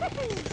Woohoo!